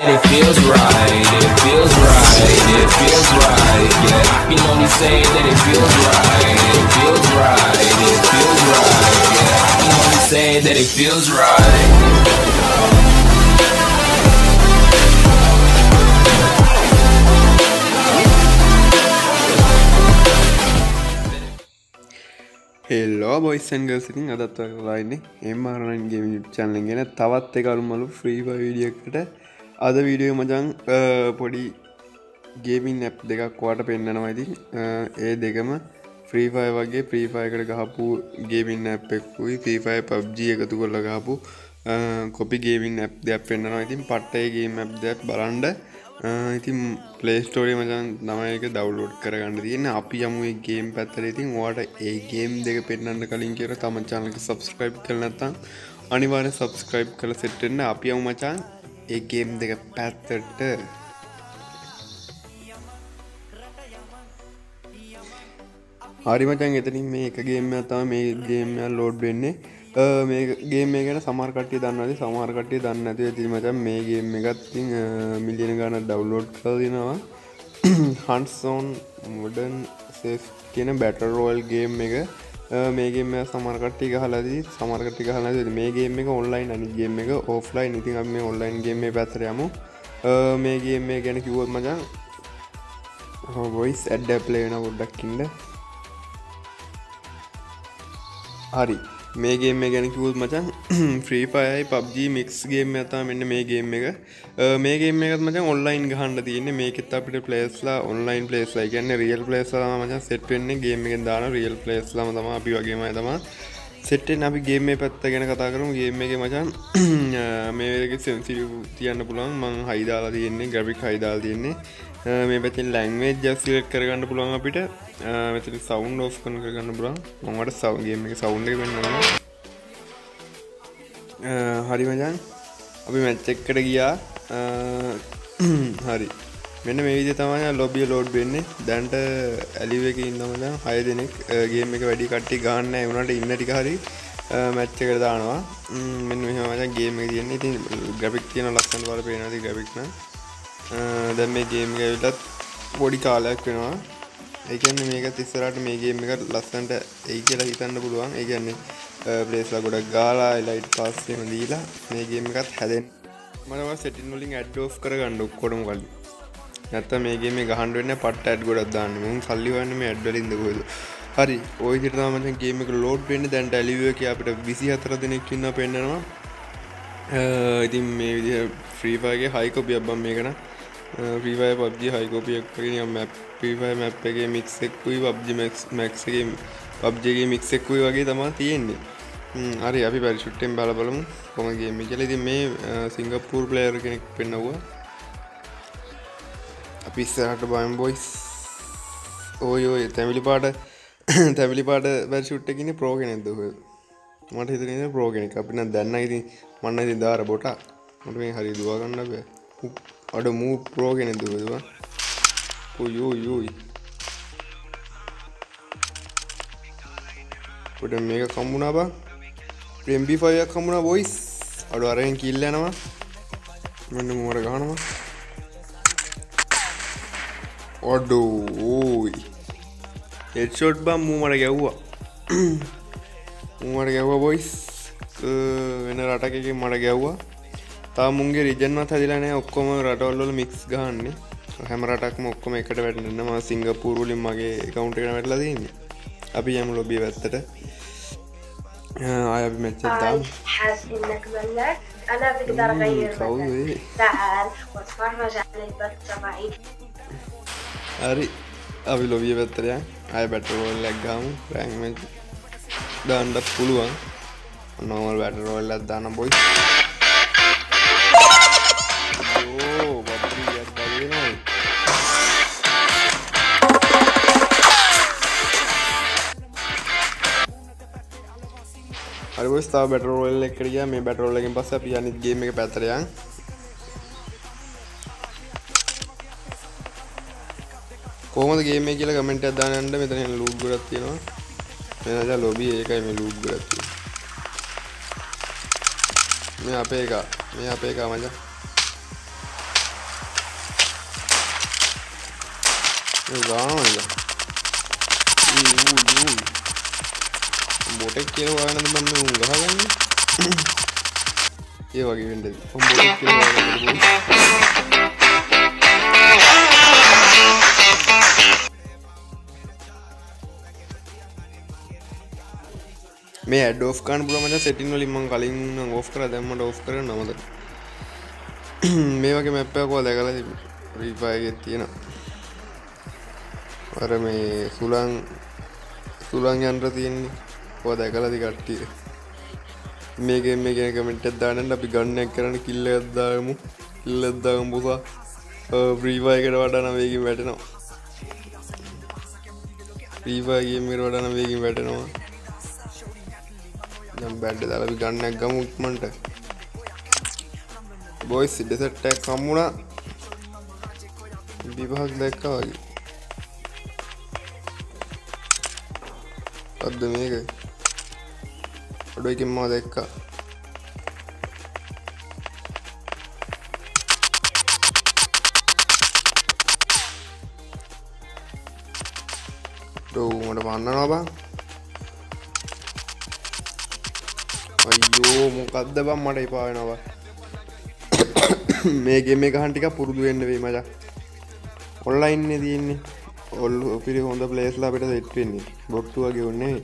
It feels right, it feels right, it feels right, yeah. I can only say that it feels right, it feels right, it feels right, yeah. I can only say that it feels right. හෙල්ලෝ බොයිස්සන් ගසිතින් අදත් කලායින්නේ එම්මාරණන්ගේ චන්නල ගෙන තවත් එකරුමලු ෆ්‍රීප විඩියකට අද video මචන් පොඩි gaming app දෙකක් වාට පෙන්න්නනවා ඉතින්. ඒ දෙකම ෆ්‍රීෆයි වගේ ප්‍රීෆයකට ගහපු ගේමින් ඇප්ෙක්කුයි ෆීෆයි පබ්ජි එකතු කොල්ල ගහපු කොපි ගේමින් ඇප් දෙයක් පෙන්න්නවා ඉතින්. පට්ටයගේ මැප් දෙයක් බලන්ඩ ඉතින් පලේස්ටෝරි මචන් තමයක දවලෝඩ් කරගන්න තියෙන අපි යමුේ ගේම් පැත්තර ඉතින් වාට ඒ ගේම් දෙක පෙන්න්න කලින් කියර තම චානක සබස්ක්‍රයිබ් කරනත්තම් අනිවාර සබස්ක්‍රයිබ් කළ සෙට්ටෙන්න්න අපි යවු මචාන් ඒ ගේම් දෙක පැත්තට. හරිමචන් එතනින් මේ එක ගේම තම මේ ගේමයන් ලෝඩ් වෙන්නේ. මේගේ මේ ගැන සමාර්කටය දන්නද සමාර්කටය දන්න ඇති ඇතිමචන් මේගේ එකත්ති මිලියන ගන ඩව්ලෝඩ් කල්දිනවා හන්සෝන් මොඩන් කියන බැටරෝල් ගේම් එක. මේගේ මේ සමර්කට්ටි හලදී සමර්කටි හල මේගේ එක ඔන්ලයින් අනිගේම එක ඕෆ්ලයින් ඉතින් මේ ඔන්ලයින්ගේම පැතරයමු මේගේ මේ ගැන කිවොත් මචන් බොයිස් ඇඩ්ඩ ප්ලේන ගොඩ්ඩක්කින්ට හරි. මේගේ මේ ගැන කිවුත් මචන් ෆ්‍රීපයයි පබ්ජී මික්ස්ගේම ඇතා මෙන්න මේගේම එක. මේගේ මේකත් මචන් ඔන්ලයින් ගහන්ඩ තියන්නේ. මේකෙත් අපිට පලේස්ලා ඔන්ලයින් පලේස්ලා ගන්න රියල් පලේස්ලා මචන් සෙට් වෙන්නේ. ගේම එකෙන් දාන රියල් පලේස්ලාම තම අපි වගේමයි තම සෙට්ටෙන් අපි ගේම මේ පැත්ත ගැන කතා කරමු. ගේම එක මචන් මේක සෙන්සිරි තියන්න පුළුවන්. මං හයිදාලා තියෙන්නේ ග්‍රබික් හයිදාල් තියෙන්නේ. මේ පැතින් ලැංවේ ජස්සිලට් කරගන්න පුළුවන් අපිට. මෙතන සවුන් ෝස් කන කරගන්න පුළන් මොමට සවගේම එක සවුන්ඩ වෙන්න හරි මචන් අපි මැච්චෙක්කට ගියා. හරි. මෙන්න මේ විදි තමයි ලොබිය ලෝඩ් වෙන්නේ. දැන්ට ඇලිව එක ඉන්නමද හය දෙනෙක්. ගේම එක වැඩි කට්ටි ගන්න වුණට ඉන්න ටික හරි මැච්චකට දානවා. මෙන්න මෙහමච ගේම තියන්නේ. ඉතින් ග්‍රපික් තියෙන ලක්සන් වල පේනති ග්‍රපික්න දැ මේ ගේම් ඇවිලත් පොඩි කාලයක් වෙනවා. ඒකන්න මේක තිස්සරට මේ ගේම එක ලස්සන්ට ඒ කියලා හිතන්න පුළුවන්. ඒගන්නේ පලේස්ලා ගොඩක් ගාලා එලයිට් පස්සේම දීලා මේ ගේම එකත් හැදෙන් මනව සෙටින් වලින් ඇඩ්ඩෝ් කර ගණ්ඩ කොඩම් කලින්. නැත්ත මේගේ මේ ගහන්ඩුවන්න පට ඇඩ් ගොඩක් දාන්න. මුම් සල්ලිවන්න මේ ඇඩ්ඩලින්ද ගොද හරි. ඔයහිටමචන් ගේමක ලෝඩ් වෙන්න. දැන්ට ඇලිවක අපට විසි හතර දෙනෙක්කින්න පෙන්න්නවා. ඉතින් මේ විදි ෆ්‍රීපාගේ හයිකොපිය බම් මේකන ප්‍රීවය පබ්ජි හයිකෝපියක්ගෙන මැප් ප්‍රීවය මැප් එකගේ මික්සෙක්කුයි පබ්ජි මැක්ස් මැක්සගේ පබ්ජගේ මික්සෙක්කුයි වගේ තමා තියෙන්නේ හරි අපි පරිශුට්ටෙන් බල බලමු කොමගේ මිකලති මේ සිංගපූර් ප්ලේයර් කෙනෙක් පෙන්නවා අපි ඉස්සරහට බයම් බොයිස් ඕය ඔය තැමිලි පාට තැමිලි පාට වැැරිශුට්ටකින ප්‍රෝගෙනෙක්දහ මට හිතන ප්‍රෝගෙනෙක් අපින දැන්න ඉති මන්න ඉති දාර බොටා මට මේ හරි දවාගන්න බෑ අඩ මූ ප්‍රෝගෙන දුවවා පුයෝයෝයි ොට මේක කම්මුණා බා. ප්‍රම්බිෆයක් කමුණ බොයිස් අඩු අරයෙන් කිල්ල යනවා. මෙන්න මුවට ගහනවා. ඔඩෝ ඕයි එච්ෂොට් බම් මූමට ගැව්වා. මූමට ගැව්ව බොයිස් වෙන රටක එක මට ගැව්වා. තා මුන්ගේ රිජන්වත් හදිලනෑ ඔක්කොම රටවල්ල මික්ස් ගන්න හැම රටක්ම ඔක්කොම එකට වැටන්නම සිංගපූරුලින් මගේ කවුන්ටට වැටලා දන්න අපි යම ලොබිය වැත්තට ආය මෙච්චදම් حاسس انك ملك انا بقدر اغير قوي. ملك. تعال واتفرج على البث تبعي හරි අපි ලොබිය පැත්තරය අය බැටරෝල් ලැක්ගාම රැංම දාන්ඩක් පුළුවන් නොමල් බැටරෝල්ලත් දාන බොයි අරස්ථා බැටරෝල් එකරිය මේ බැටරෝල්ලකින් පස්ස අපි අනිත්ගේම එක පැතරයන් කෝමද ගේම කියල කමෙන්ට අදානන්ට මෙතන ලූග් ගොඩත් තියෙනවා. මෙනජ ලොබි ඒකයි මේ ලූග් ගොඩත්තිය මේ අපේ එක මේ අපේ එක මච. ගානද බොටෙක් කියන වානද බන්න උන් ගහගන්න ඒ වගේ වෙන්ඩ මේ ඩෝෆ්කාන් පුරමට සෙටින් වලින්ම කලින් ඔෆ් කර දැම්මට ඔෆ් කර නමද මේ වගේ මැප්පයකෝ දැකල රීපායගෙත් තියෙන අර මේ සුලං සුලං යන්ත්‍ර තියෙන්නේ. හෝ දැකලදි කට්ටිය. මේක මේ ගෙන කමෙන්ට් දානට අපි ගන්නක් කරන කිල්ල ඇද්දාමු ඉල්ල එද්දාගම් පුසා ප්‍රීවායකට වඩාන වේගින් වැටෙනවා. ප්‍රීවාගේමට වඩාන වේගින් වැටෙනවා. නම් බැඩ්ඩ දලබි ගන්නක් ගම උත්මන්ට බොයි සිඩසට්ටක් කම්මුණා විභාක් දැක්කා වගේ. අද මේක ඔඩුවකින් මා දැක්කා. ඩෝමට පන්නනවා බා. අයියෝ මොකක්ද බම් මට එපාවෙනවා මේගේ මේ ගහන්ටික පුරුදු වෙන්න වේ මචා. ඔල්ලයින්න තියෙන්නේ. ඔල්ලු පිරි හොඳ පලේස්ලා පිට සෙට්වෙන්නේ බොට්ටු වගේ ඔන්නේ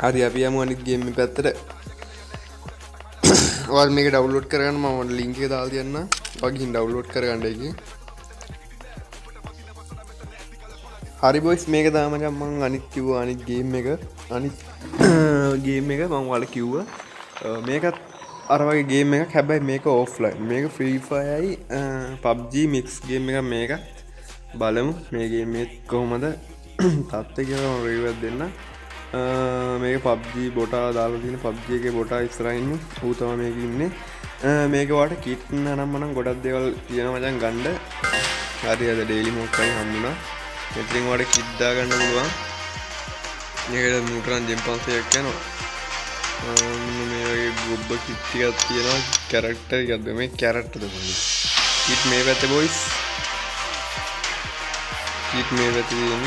හරි අපි යම අනිත් ගේම පැත්තට. වල් මේක ඩව්ලෝඩ් කරගන්න මට ලිංක දාල් තියන්න වගින් ඩව්ලෝඩ් කරගන්න එක. හරි බොයිස් මේක දාමජම්මන් අනිත් කිව්ව අනිත් ගේම් එක. අනිත් ගේම් එක මං වල කිව්ව. මේකත් අරවගේ ගේම එක හැබැයි මේක ඕෆ්ලයි මේක ෆ්‍රීෆයයි පබ්ජී මික්ස් ගේම එක මේක බලමු. මේගේ මේත් කොහොමද? තත්ත කියල රීවත් දෙන්න. මේක පබ්ජී බොටා දාලාතින පබ්ජියගේ බොටා ඉස්රයින්න ඌතම මේක ඉන්න. මේකවට කිට්න නම්මනම් ගොඩක් දෙවල් තියෙන මචන් ගණ්ඩ හරි අද ඩේලි මොක්කයි හම්මුණා මෙතිරින් වට කිද්දා ගන්න පුළුවන්. ඒකට මුටරන් ජෙම්පන්සයක් යනවා. මේ ගොබ්බ කිට්ටිකත් තියෙනවා. කැරක්ට ගද මේ කැරට්ටද ඉත් මේ පැත බොයිස් කිත් මේ පැති තියෙන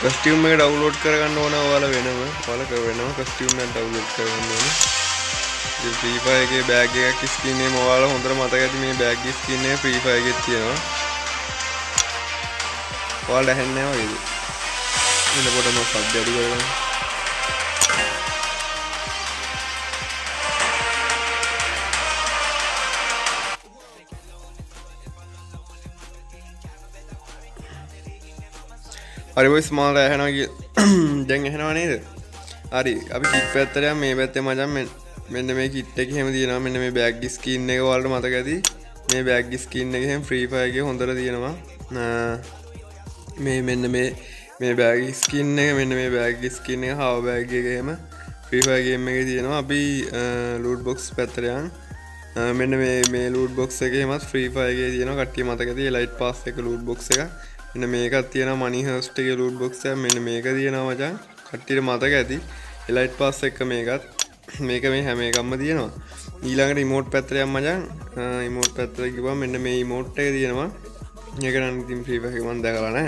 කස්ටියම් එක ඩව්ලෝඩ් කරගන්න ඕන වල වෙනම. පලක වෙනවා කස්ටියම් ඩව්ලෝඩ් කරගන්න ඕන. ්‍රීපයගේ බෑග එකක් ස්කින්නේ මවාල හොඳර මතක ඇති මේ බෑග් ස්කින්නේ ්‍රීපයගෙත් තියෙනවා. වාල් ඇහැන්නෑ වගේද එනකොටම සබ් අඩු කරගන්න. හරිබොයිස් මාල ඇහෙනගේ දැන් එහෙනවා නේද? හරි අපි කිත් පැත්තරය මේ පැත්තේ මචන් මෙන්න මේ කිට්ටක හෙම තියෙන මෙන්න මේ බෑග් ස්කින්න එක වල්ට මතක ඇති. මේ බෑග් ස්කින්න එක හෙම ෆ්‍රීපයගේ හොඳර තියෙනවා. මේ මෙන්න මේ මේ බෑග ස්කින්න එක මෙන්න මේ බෑග් ස්කින්න එක හව බෑග්ගේම ෆ්‍රීපයගේම එක තියෙනවා. අපි ලූඩ් බොක්ස් පැත්තරයන් මෙන්න මේ ලූඩ් බොක්ස් එක හෙමත් ෆ්‍රීපයගේ තියෙන කට්ටිය මතකති ලයිට් පස් එක ලූඩ් බොක්ස් එක. එන්න මේකත් තියෙන මනිහස්ටගේ ලූඩ් බොක්සය මෙන්න මේක තියෙන මචන් කට්ටිට මතක ඇති. එලයිට් පස් එක්ක මේකත්. මේක මේ හැම එකම්ම තියෙනවා. ඊළඟට ඉමෝට් පැත්‍රයක් මචන් ඉමෝට් පැත්තර කිවා මෙන්න මේ මෝට්ට තියෙනවා. ඒක නතිම් ්‍රීපහමන් දැකලන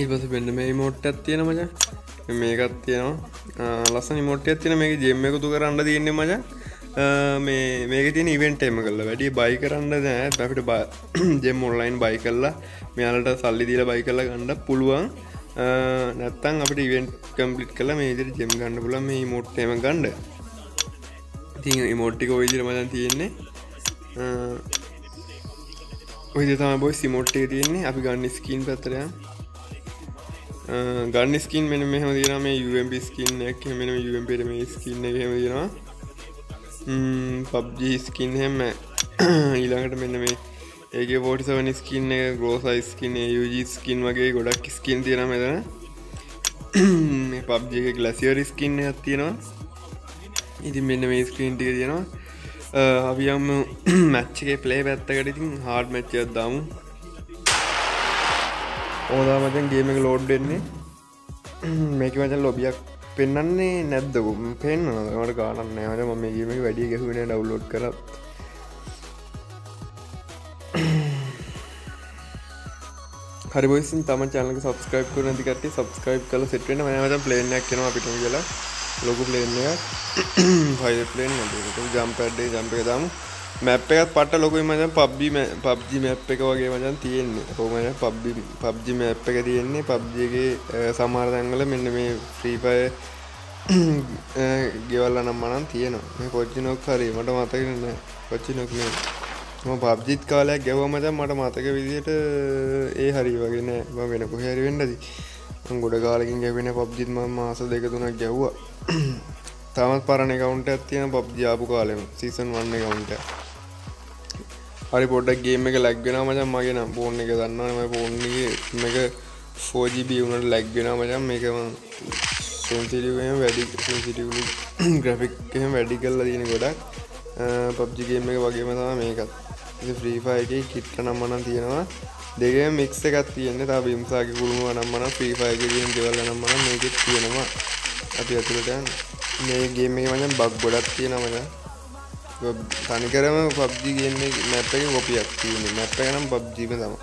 ඊපස පෙන්න්න මේ මෝට්ටත් තියෙන මච. මේකත් තියෙනවා. ලස්සන මොට්ටත් තියෙන මේ ජෙම්ම එකතු කරන්න තියන්නේ මචන් මේ මේක තින ඉවෙන්ට එම කල්ල වැඩි බයි කරන්න නෑ. අපිට ජෙම් ඔන්ලයින් බයි කල්ලා මෙයාලට සල්ලි දීල බයි කල්ල ගන්න පුළුවන්. නැත්තන් අපට ඉවෙන්ට කම්පලිට් කල මේ ඉදිරි ජෙම් ගන්න පුල මේ මොට්ටම ගණ්ඩ ති මෝට්ටික ඔයිදිර මදන් තියෙන්නේ. ඔයිද තම බොයි සිමෝට්ටේ තියෙන්නේ. අපි ගන්න ස්කීන් පතරය ගන්න ස්කින් මෙන මෙහම දින මේ UMP ස්කින්නක් මෙන UMPට මේ ස්කින්න හෙම දෙෙනවා පබ්ජි ස්කින් හෙම ඊළඟට මෙන්න මේ ඒගේ පෝටිසවනි ස්කින්න ග්‍රෝසයි ස්කින්න යජ ස්කින් වගේ ගොඩක් ස්කින් තියෙන මෙතන. පබ්ජ එක ගලසිවරි ස්කින්න ඇත්තියෙනවා ඉතින් මෙන්න මේ ස්ක්‍රීන්ටික තියෙනවා. අපියම් මැච්චගේ පලේ පැත්තකට. ඉතින් හාඩ් මැච්චයක් දාමු. ඕදා මචන් ගේම එක ලෝඩ් දෙන්නේ මේක මචන් ලොබියක් පෙන්න්නේ නැද්දකුම් පෙන්න්න මට කාලන්න නෑට ම මේ ගේම වැඩිය ගැහුණ ඩව්ලෝඩ් කර හරි බොයිසින් තම චනක සබස්ක්‍රයිප් කර නැතිකට සබස්ක්‍රයිප් කල සෙටෙන මනමත ප්ලේනයක් කෙන අපිට කියලා ලොකු ප්ලේන පයි ප්ලේන් ජම්පඩ්ඩේ ජම්පය දමු. මැප් එකත් පට ලොකුයි මචන් පබ්බි පබ්ජි මැප් එක වගේ මචන් තියෙන්නේ. හෝමන පබ්බි පබ්ජි මැප් එක තියෙන්නේ. පබ්ජගේ සමාර්තැන්වල මෙන්න මේ ෆ්‍රීපය ගෙවල්ල නම් මනන් තියෙනවා. මේ කොච්චි නොක් හරි මට මතකන්න කොච්චි නොක්නේ ම පබ්ජිත් කාලයක් ගැව මචන් මට මතක විදියට ඒ හරි වගෙන වෙන කොහැරි වෙන්නදි ගොඩ කාලකින් ගැවෙන පබ්ජිත් ම මාස දෙක තුනක් ගැව්වා තමත් පරණ කවුන්ට ඇතියන පබ්ජාපු කාලෙම. සීසන් වන්න කවුන්ට හරි පොඩක් ගේම එක ලැක්ගෙන මචන් මගේ නම් පෝර්ණ එක දන්නම පෝර්ණගේ එක ෆෝජිබ වුණට ලැක්ගෙන මචන් මේකම සන්සිටිවම වැඩි සිටිවලු ග්‍රෆික් වැඩි කල්ල තියෙන ගොඩක්. පබ්ජිගේම එක වගේම තම මේකත්. ්‍රීෆයගේ කිට්ට නම්මනම් තියෙනවා. දෙක මික්ස එකත් තියෙන තා බිම්සාගේ කුළුම නම්මන ්‍රීෆයගේෙන් ගෙවල්ල නම්මන මේකෙත් තියෙනවා. අපි ඇතුළටයන් මේගේ මේ වන බක් ගොඩත් තියෙනවන තනිකරම පබ්ජි ගන්නේ මැප් එක කොපියක් තියෙන මැප්ප නම් පබ්ජීම තම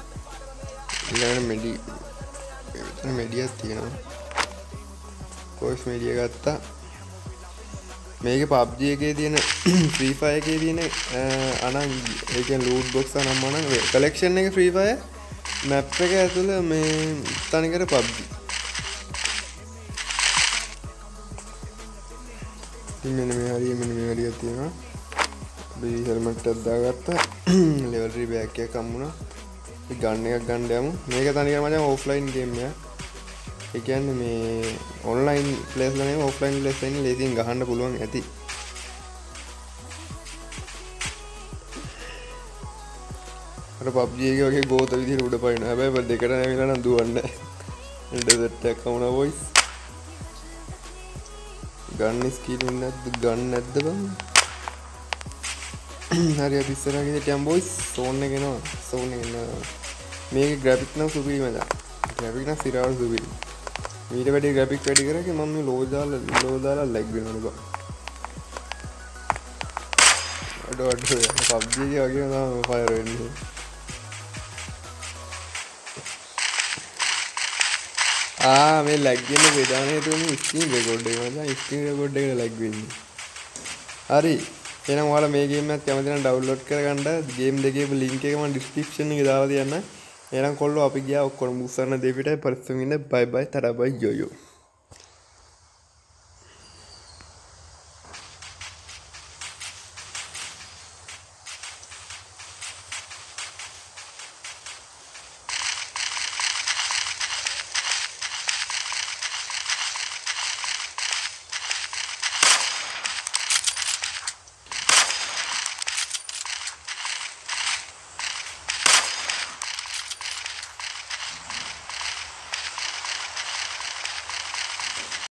ඉගන මෙඩි මෙඩියත් තියෙනවා. කොයිස් මෙඩිය ගත්තා. මේක පබ්ජි එකේ තියෙන ෆ්‍රීෆය එකේ තියෙන අනන් ඒක ලූට් බොක්ස් නම් මන කලෙක්ෂන් එක ෆ්‍රීෆය මැප් එක ඇතුළ මේ තනිකර පබ්ජි මෙන මේ හරි මෙන මේ හරිය තියෙනවා. හල්මට අද්දාගත්ත ලෙවල්රි බෑක්කය කම්මුණ ගන්න එකක් ගණ්ඩයමු මේක තනික මච ඔෆ්ලයින් ගේමය එකන්න මේ ඔන්ලයින් ලෙස්ලන ඔෆ්ලයින් ලෙස්සෙන් ලේසින් ගහන්න පුළුවන් ඇති. පබ්ජයක වගේ ගෝත විදි උඩ පයින. හැබැ දෙකට නැවිලන දුවන්න ඩසට්ටක් කවුන වොයිස් ගන්න ස්කීල්න්න ඇද ගන්න ඇද්ද බං? හරි පිස්සරගේ ටැම්බෝයිස් සෝන්න ගෙනවා සෝන මේක ග්‍රපික් නම් සුපිරිමද ග්‍රපික්න සිරාව සුපිරි. මීට වැඩි ග්‍රපික් වැඩි කරක මම ලෝදාල ලෝදාලා ලැක්වෙනක අඩ අඩ පබ්ජගේ වගේ ම පයරවෙන්නේ ආ මේ ලැක්ගෙන වෙදානය තුම ස්කීම් රෙකෝඩ් මත ස්කීම් රෙකෝඩ් එක ලැක්වෙන්නේ හරි. එනම් වාල මේගේමත් කැමතින ඩව්ලෝඩ් කරගන්නඩ ගේම් දෙකේ ලින්ක එකම ඩිස්ක්‍රිප්ෂන් එක දාව තියන්න. එනම් කොල්ල අපි ගියා ඔක්කොන මුසන්න දෙවිට පරිස්සමින්න බයි බයි තරබයි යොයෝ